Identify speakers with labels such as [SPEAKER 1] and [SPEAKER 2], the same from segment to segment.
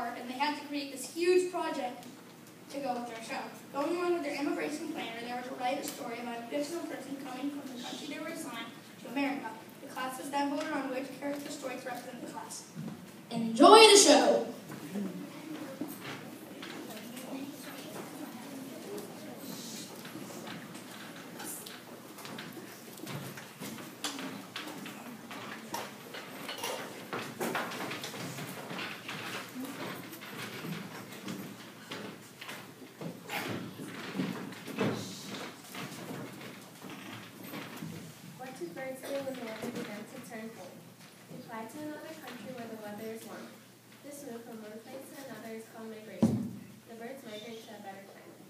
[SPEAKER 1] and they had to create this huge project to go with their show. Going along with their immigration planner, they were to write a story about a fictional person coming from the country they were assigned to America. The classes then voted on which character story to represent the class.
[SPEAKER 2] Enjoy the show!
[SPEAKER 3] What do birds do when the weather begins to turn cold? They fly to another country where the weather is warm. This move from one place to another is called migration. The birds migrate to a better climate.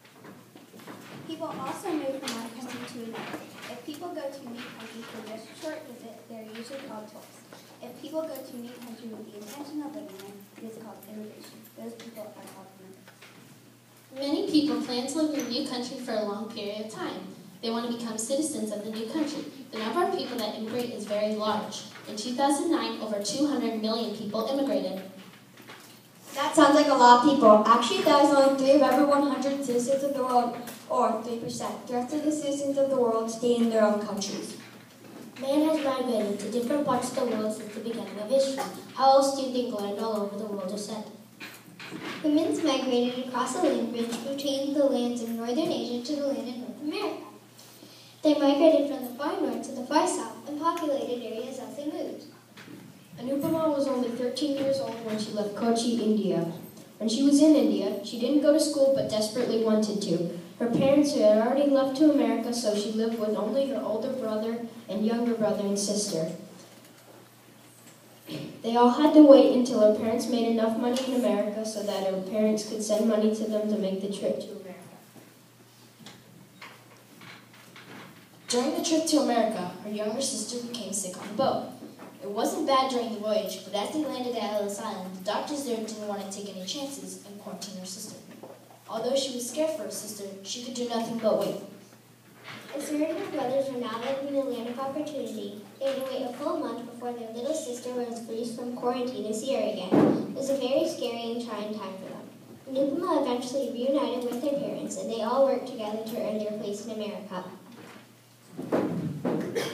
[SPEAKER 4] People also move from one country to another. If people go to a new country for just a short visit, they're usually called tourists. If people go to a new country with the intention of living there, it is called immigration. Those people are called immigrants.
[SPEAKER 5] Many people plan to live in a new country for a long period of time. They want to become citizens of the new country. The number of people that immigrate is very large. In 2009, over 200 million people immigrated.
[SPEAKER 6] That sounds like a lot of people. Actually, that is only 3 of every 100 citizens of the world, or 3%. The rest of the citizens of the world stay in their own countries.
[SPEAKER 7] Man has migrated to different parts of the world since the beginning of history. How else do you think land all over the world is set?
[SPEAKER 4] Humans migrated across the land bridge between the lands of northern Asia to the land of North America. They migrated from the far north to the far south and populated areas as they moved.
[SPEAKER 8] Anupama was only 13 years old when she left Kochi, India. When she was in India, she didn't go to school but desperately wanted to. Her parents had already left to America, so she lived with only her older brother and younger brother and sister. They all had to wait until her parents made enough money in America so that her parents could send money to them to make the trip to America. During the trip to America, her younger sister became sick on the boat. It wasn't bad during the voyage, but as they landed at Ellis Island, the doctors there didn't want to take any chances and quarantine her sister. Although she was scared for her sister, she could do nothing but wait.
[SPEAKER 4] As her and her brothers were now living in a land of opportunity, they had to wait a full month before their little sister was released from quarantine to see her again. It was a very scary and trying time for them. Nupama eventually reunited with their parents, and they all worked together to earn their place in America.
[SPEAKER 9] Thank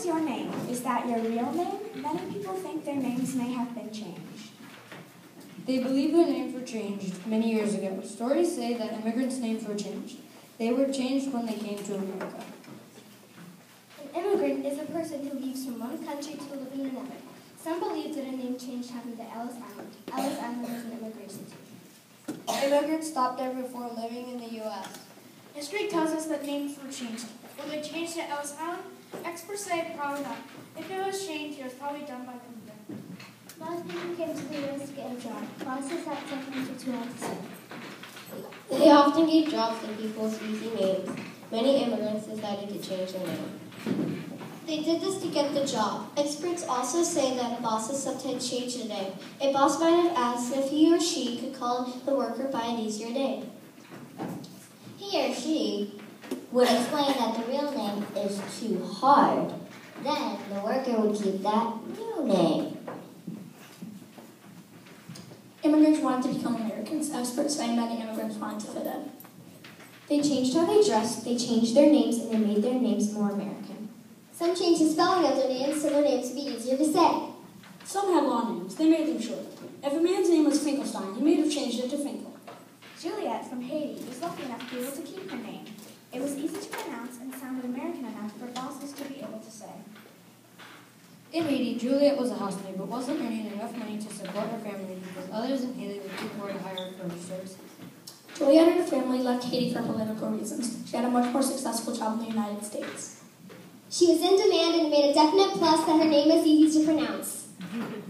[SPEAKER 4] is your name? Is that your real name? Many people think their names may have been changed.
[SPEAKER 10] They believe their names were changed many years ago. Stories say that immigrants' names were changed. They were changed when they came to America.
[SPEAKER 11] An immigrant is a person who leaves from one country to live in another. Some believe that a name change happened to Ellis Island. Ellis Island was an immigration center.
[SPEAKER 8] Immigrants stopped there before living in the U.S.
[SPEAKER 1] History tells us that names were changed. Were they changed to Ellis Island? Experts say probably not. If it was changed, it was probably done by them then.
[SPEAKER 11] Most people came to the U.S. to get a job. Bosses had something to do too.
[SPEAKER 12] They often gave jobs to people with easy names. Many immigrants decided to change their name.
[SPEAKER 11] They did this to get the job. Experts also say that bosses sometimes change their name. A boss might have asked if he or she could call the worker by an easier name.
[SPEAKER 12] He or she would explain that the real name is too hard. Then the worker would keep that new name.
[SPEAKER 10] Immigrants wanted to become Americans. Experts say many immigrants wanted to fit in.
[SPEAKER 4] They changed how they dressed, they changed their names, and they made their names more American.
[SPEAKER 11] Some changed the spelling of their names so their names would be easier to say.
[SPEAKER 10] Some had long names. They made them short. If a man's name was Finkelstein, he may have changed it to Finkel.
[SPEAKER 4] Juliet from Haiti was lucky enough to be able to keep her name. It was easy to pronounce and sounded American enough for bosses to be able to say.
[SPEAKER 10] In Haiti, Juliet was a housemaid, but wasn't earning enough money to support her family because others in Haiti were too poor to hire her for her services.
[SPEAKER 4] Juliet and her family left Haiti for political reasons. She had a much more successful job in the United States.
[SPEAKER 11] She was in demand and it made a definite plus that her name was easy to pronounce.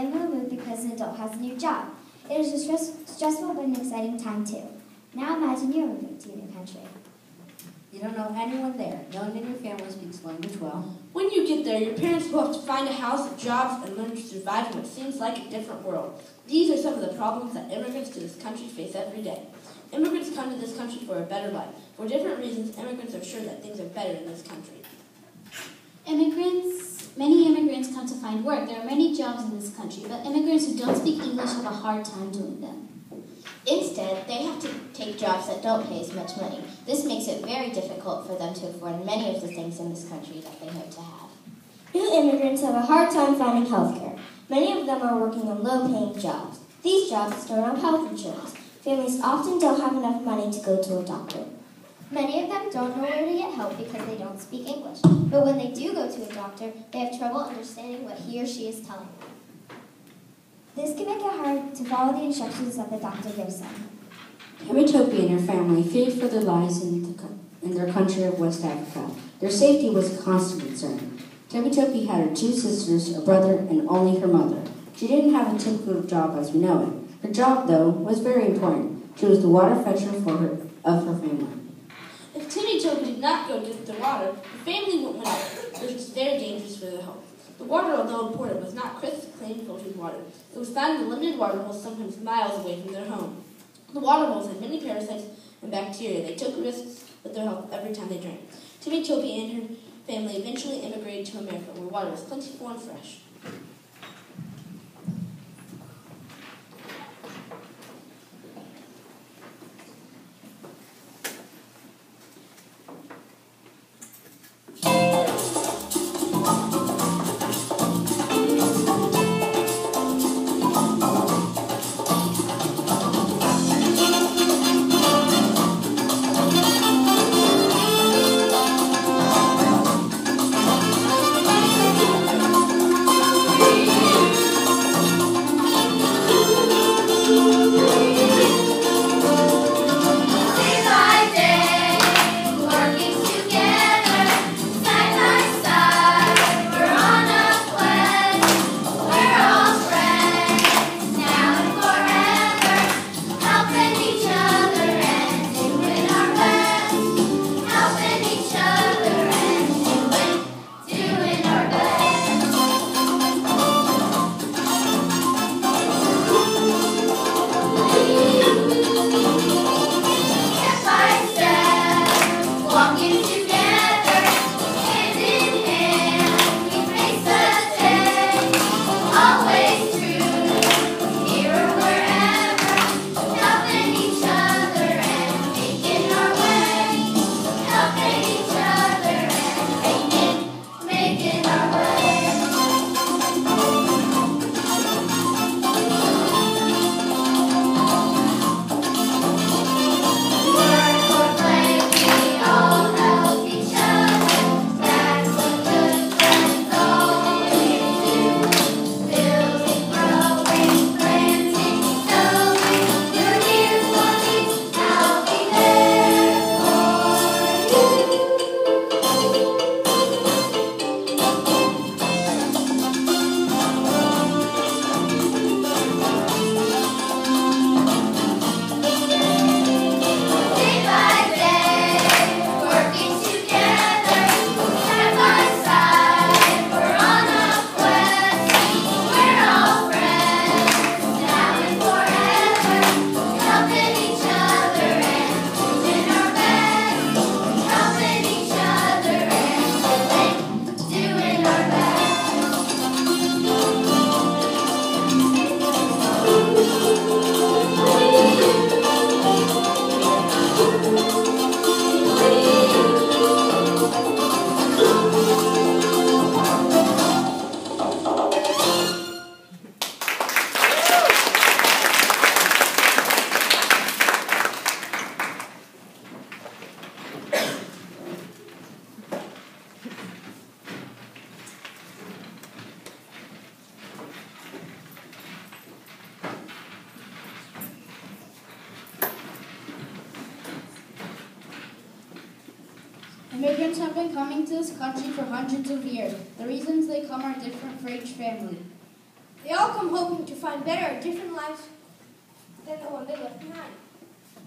[SPEAKER 11] times, a family will move because an adult has a new job. It is a stress- stressful but an exciting time too. Now imagine you're moving to a new country.
[SPEAKER 13] You don't know anyone there. No one in your family speaks language well.
[SPEAKER 11] When you get there, your parents will have to find a house, jobs, and learn to survive in what seems like a different world. These are some of the problems that immigrants to this country face every day. Immigrants come to this country for a better life. For different reasons, immigrants are sure that things are better in this country.
[SPEAKER 5] Immigrants, many immigrants come to find work. There are many jobs in this country, but immigrants who don't speak English have a hard time doing them.
[SPEAKER 14] Instead, they have to take jobs that don't pay as much money. This makes it very difficult for them to afford many of the things in this country that they hope to have.
[SPEAKER 4] New immigrants have a hard time finding health care. Many of them are working on low paying jobs. These jobs don't on health insurance. Families often don't have enough money to go to a doctor.
[SPEAKER 15] Many of them don't know where to get help because they don't speak English. But when they do go to a doctor, they have trouble understanding what he or she is telling them.
[SPEAKER 16] This can make it hard to follow the instructions that the doctor gives them.
[SPEAKER 17] Temitope and her family feared for their lives in, the, in their country of West Africa. Their safety was a constant concern. Temitope had her two sisters, a brother, and only her mother. She didn't have a typical job as we know it. Her job, though, was very important. She was the water fetcher for her, of her family.
[SPEAKER 11] Not go get the water, the family went without it, which was very dangerous for their health. The water, although important, was not crisp, clean, filtered water. It was found in limited water holes sometimes miles away from their home. The water holes had many parasites and bacteria. They took risks with their health every time they drank. Temitope and her family eventually immigrated to America, where water was plentiful and fresh.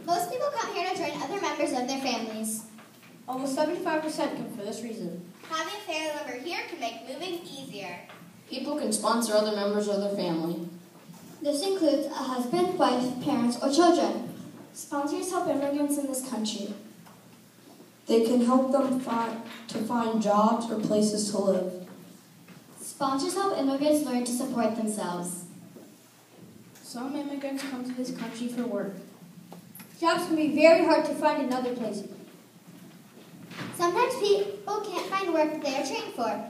[SPEAKER 15] Most people come here to join other members of their families.
[SPEAKER 10] Almost 75% come for this reason.
[SPEAKER 4] Having a family member here can make moving easier.
[SPEAKER 18] People can sponsor other members of their family.
[SPEAKER 19] This includes a husband, wife, parents, or children.
[SPEAKER 20] Sponsors help immigrants in this country.
[SPEAKER 21] They can help them find, to find jobs or places to live.
[SPEAKER 4] Sponsors help immigrants learn to support themselves.
[SPEAKER 20] Some immigrants come to this country for work.
[SPEAKER 10] Jobs can be very hard to find in other places.
[SPEAKER 4] Sometimes people can't find work they are trained for.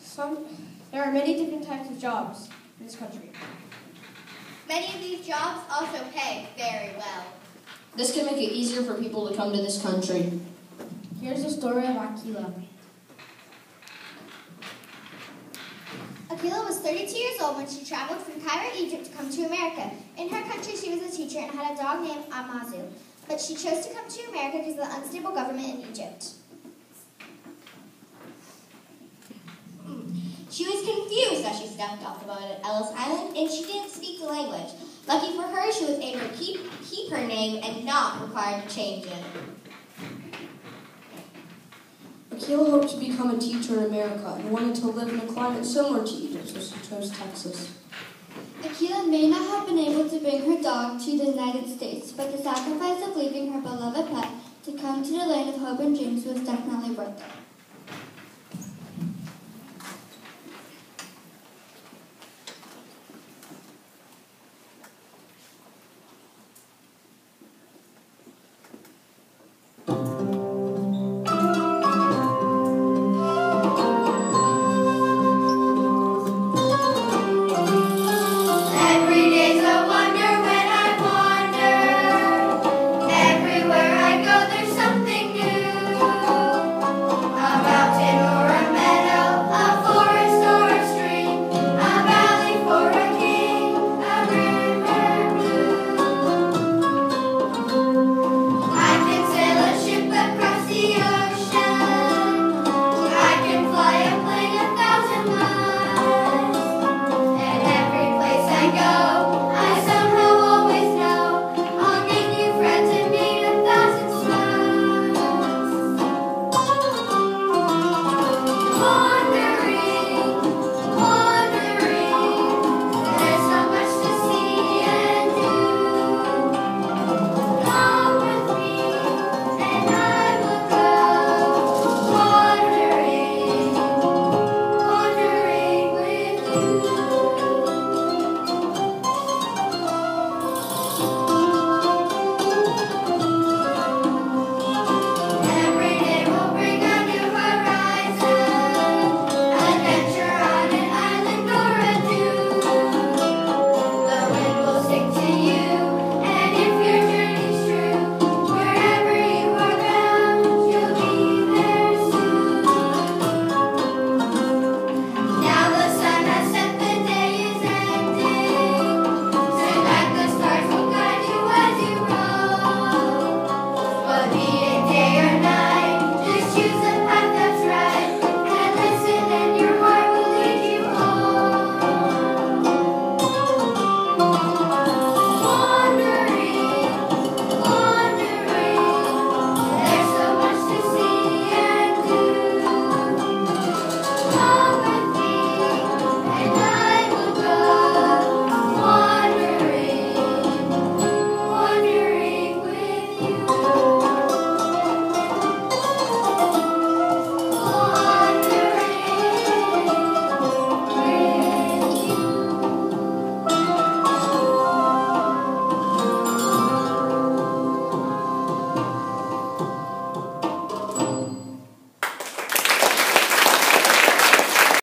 [SPEAKER 10] Some, there are many different types of jobs in this country.
[SPEAKER 4] Many of these jobs also pay very well.
[SPEAKER 18] This can make it easier for people to come to this country.
[SPEAKER 20] Here's a story of Aquila.
[SPEAKER 4] Aquila was 32 years old when she traveled from Cairo, Egypt to come to America. In her country, she was a teacher and had a dog named Amazu. But she chose to come to America because of the unstable government in Egypt.
[SPEAKER 14] She was confused as she stepped off the boat at Ellis Island, and she didn't speak the language. Lucky for her, she was able to keep, keep her name and not required to change it.
[SPEAKER 21] Akila hoped to become a teacher in America and wanted to live in a climate similar to Egypt, so she chose Texas.
[SPEAKER 19] Aquila may not have been able to bring her dog to the United States, but the sacrifice of leaving her beloved pet to come to the land of hope and dreams was definitely worth it.